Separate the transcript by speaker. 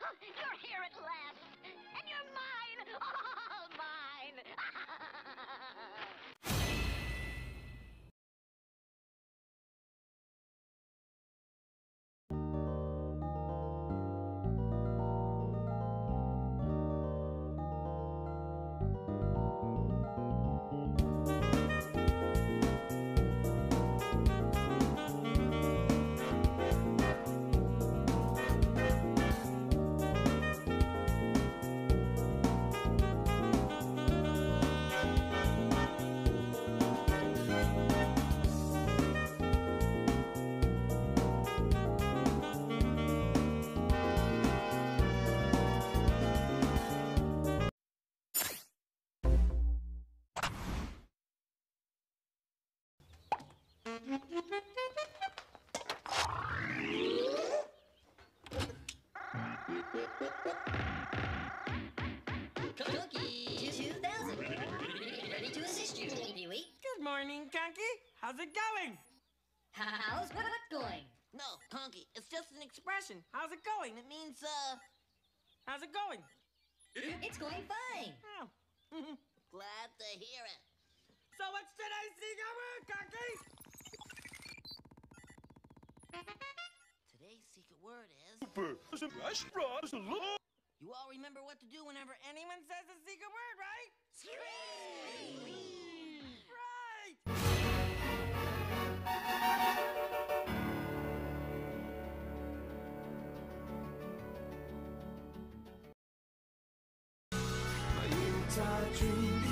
Speaker 1: You're here at last. And you're mine. All mine.
Speaker 2: Good morning, Conky. How's it going?
Speaker 1: How's what going?
Speaker 2: No, Conky, it's just an expression. How's it going? It means, uh, how's it going?
Speaker 1: It's going fine.
Speaker 2: Oh.
Speaker 3: Glad to hear it.
Speaker 2: So what's today's secret Conky? You all remember what to do whenever anyone says a secret word, right? Scream! Right!
Speaker 4: My Yuletide dream